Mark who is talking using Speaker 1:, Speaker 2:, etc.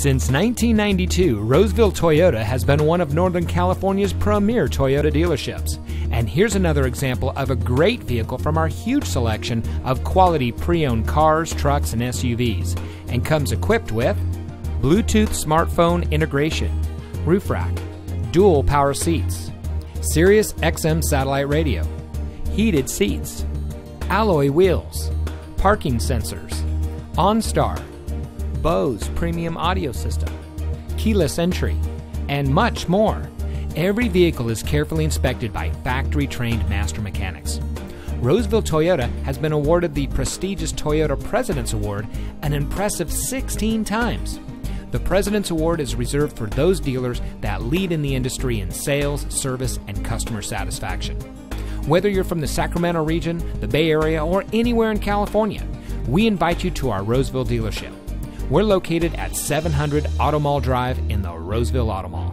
Speaker 1: Since 1992, Roseville Toyota has been one of Northern California's premier Toyota dealerships. And here's another example of a great vehicle from our huge selection of quality pre owned cars, trucks, and SUVs, and comes equipped with Bluetooth smartphone integration, roof rack, dual power seats, Sirius XM satellite radio, heated seats, alloy wheels, parking sensors, OnStar Bose premium audio system, keyless entry, and much more. Every vehicle is carefully inspected by factory trained master mechanics. Roseville Toyota has been awarded the prestigious Toyota President's Award an impressive 16 times. The President's Award is reserved for those dealers that lead in the industry in sales, service, and customer satisfaction. Whether you're from the Sacramento region, the Bay Area, or anywhere in California, we invite you to our Roseville dealership. We're located at 700 Auto Mall Drive in the Roseville Auto Mall.